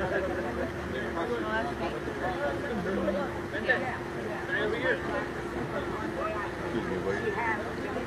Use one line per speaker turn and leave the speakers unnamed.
Excuse me, wait.